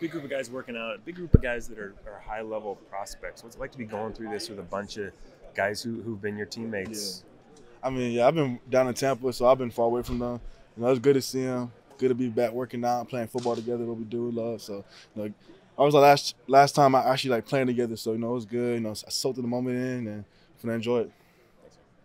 big group of guys working out, a big group of guys that are, are high level prospects. What's it like to be going through this with a bunch of guys who, who've been your teammates? I mean, yeah, I've been down in Tampa, so I've been far away from them. You know, it's good to see them. Good to be back working out, playing football together, what we do, love. So, you know, I was the last last time I actually like playing together, so you know it was good. You know, I soaked the moment in and gonna enjoy it.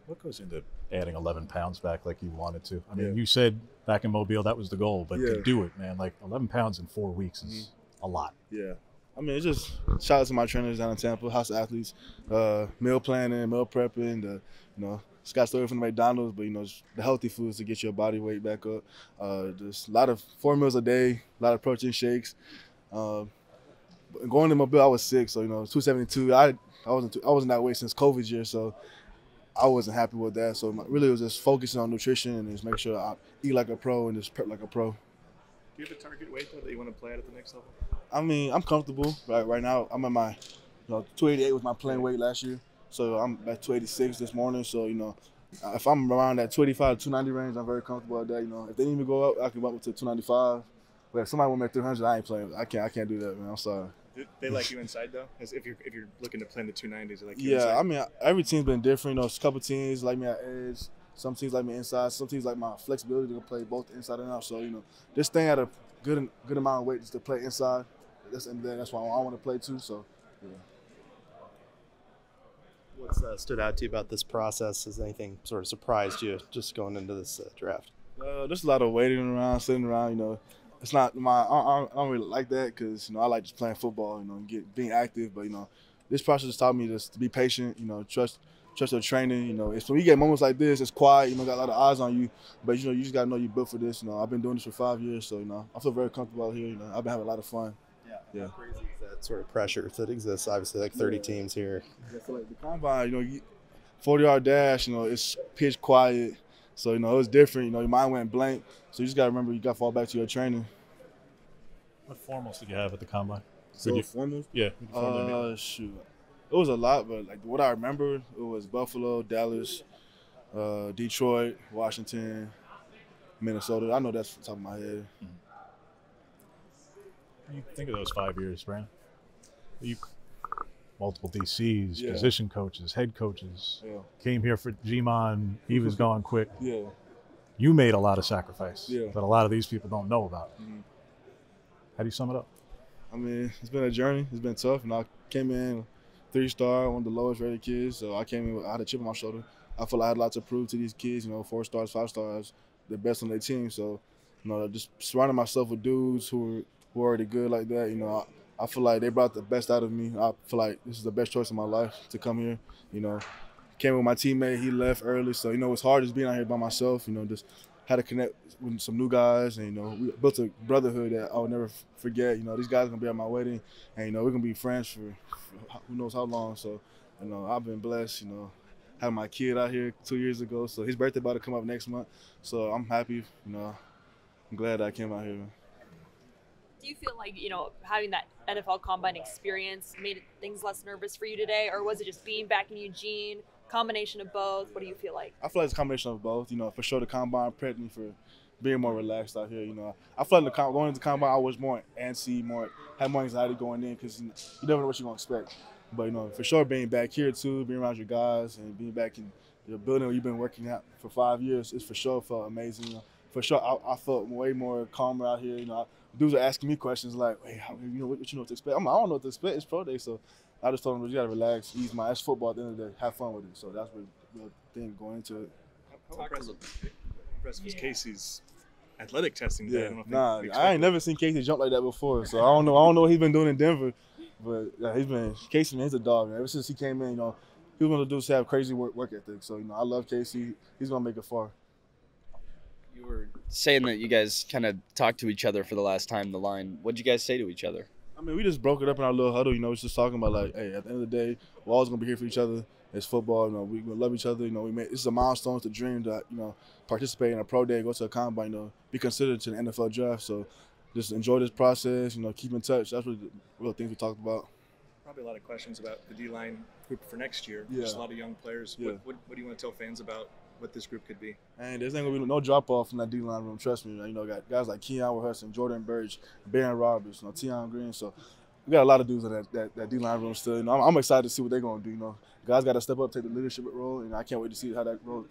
What goes into adding 11 pounds back like you wanted to? I mean, Yeah. you said back in Mobile that was the goal, but Yeah. to do it, man, like 11 pounds in four weeks is Mm-hmm. A lot. Yeah. I mean, it's just shout out to my trainers down in Tampa, House of Athletes, uh, meal planning, meal prepping, the you know, Scott Story from the McDonald's, but you know, the healthy foods to get your body weight back up. Uh, just a lot of four meals a day, a lot of protein shakes. Uh, going to my Mobile, I was sick, so you know, 272. I I wasn't I wasn't that weight since COVID year, so I wasn't happy with that. So my, really, it was just focusing on nutrition and just make sure I eat like a pro and just prep like a pro. You have a target weight though that you want to play at at the next level? I mean, I'm comfortable. Right, right now, I'm at my, you know, 288 was my playing weight last year. So I'm at 286 this morning. So you know, if I'm around that 285 to 290 range, I'm very comfortable at that. You know, if they need me to go up, I can go up to 295. But if somebody want me at 300, I ain't playing. I can't. I can't do that, man. I'm sorry. They like you inside though, as if you're if you're looking to play in the two nineties, like you Yeah, inside? I mean, every team's been different. You know, a couple teams like me at edge. Some teams like me inside. Some teams like my flexibility to play both inside and out. So you know, just staying at a good good amount of weight just to play inside. That's and that's why I want to play too. So. What's uh, stood out to you about this process? Has anything sort of surprised you just going into this uh, draft? Uh, there's a lot of waiting around, sitting around. You know, it's not my. I, I, don't really like that because you know I like just playing football. You know, and get being active. But you know, this process has taught me just to be patient. You know, trust trust your training. You know, it's when you get moments like this, it's quiet. You know, got a lot of eyes on you. But you know, you just gotta know you're built for this. You know, I've been doing this for five years, so you know, I feel very comfortable out here. You know, I've been having a lot of fun. Yeah. How crazy is that sort of pressure that exists? Obviously, like 30 Yeah. teams here. Yeah, so like the combine, you know, you, 40 yard dash, you know, it's pitch quiet. So, you know, it was different. You know, your mind went blank. So you just got to remember you got to fall back to your training. What formals did you have at the combine? So, you- formal? Yeah. who'd you formally meet with? Uh, shoot. It was a lot, but like what I remember, it was Buffalo, Dallas, uh, Detroit, Washington, Minnesota. I know that's the top of my head. Do you think of those five years, Brandon? You multiple DCs, Yeah. position coaches, head coaches. Yeah. Came here for G-Mon. He was gone quick. Yeah. You made a lot of sacrifice Yeah. that a lot of these people don't know about. Mhm. How do you sum it up? I mean, it's been a journey. It's been tough. And I came in three star, one of the lowest rated kids. So I came in, with, I had a chip on my shoulder. I feel like I had a lot to prove to these kids. You know, four stars, five stars, the best on their team. So, you know, just surrounding myself with dudes who were, who are already good like that. You know, I, I feel like they brought the best out of me. I feel like this is the best choice of my life to come here. You know, came with my teammate. He left early, so you know it's hard just being out here by myself. You know, just had to connect with some new guys, and you know we built a brotherhood that I'll never forget. You know, these guys are gonna be at my wedding, and you know we're gonna be friends for, who knows how long. So, you know, I've been blessed. You know, had my kid out here two years ago, so his birthday about to come up next month. So I'm happy. You know, I'm glad I came out here. Do you feel like, you know, having that NFL combine experience made things less nervous for you today? Or was it just being back in Eugene, combination of both? What do you feel like? I feel like it's a combination of both. You know, for sure the combine prepped me for being more relaxed out here. You know, I feel like the going into the combine, I was more antsy, more had more anxiety going in because you, know, you never know what you're gonna expect. But you know, for sure being back here too, being around your guys and being back in the building where you've been working out for five years, it's for sure felt amazing. You know, for sure, I, I felt way more calmer out here. You know, dudes are asking me questions like, "Hey, how, you know what, what you know what to expect?" I'm like, "I don't know what to expect. It's pro day, so." I just told them, you gotta relax, ease my. It's football at the end of the day. Have fun with it. So that's what the thing going into it. How, how impressive, impressive is Casey's athletic testing today? I Yeah, don't know if we- nah, I expected ain't never seen Casey jump like that before. So I don't know. I don't know what he's been doing in Denver, but yeah, he's been Casey. Man, he's a dog. Man. Ever since he came in, you know, he was one of the dudes who have crazy work, work ethic. So you know, I love Casey. He's gonna make it far. You were saying that you guys kind of talked to each other for the last time the line. What'd you guys say to each other? I mean, we just broke it up in our little huddle. You know, we was just talking about like, hey, at the end of the day, we're always gonna be here for each other. It's football. You know, we gonna love each other. You know, we made this is a milestone. It's a dream to you know participate in a pro day, go to a combine, you know, be considered to the NFL draft. So just enjoy this process. You know, keep in touch. That's what the real things we talked about. Probably a lot of questions about the D line group for next year. Yeah. Just a lot of young players. Yeah. What, what, what do you want to tell fans about what this group could be. And there's ain't gonna be no drop off in that D line room. Trust me. You know, got guys like Keon Hudson, Jordan Burch, Baron Roberts, you know, Tion Green. So we got a lot of dudes in that that, that D line room still. You know, I'm, I'm excited to see what they're gonna do. You know, guys got to step up, take the leadership role, and I can't wait to see how that role